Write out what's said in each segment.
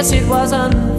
Guess it was unfair.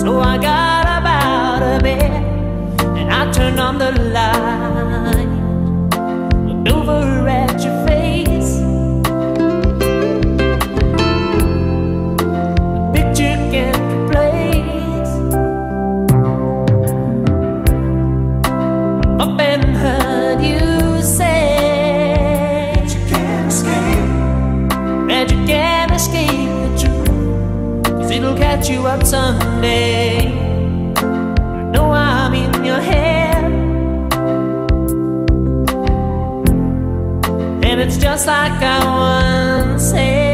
So I got up out of bed and I turned on the light. Looked over at your face. The picture can't replace. Up and heard you. It'll catch you up someday. I know I'm in your head. And it's just like I once said.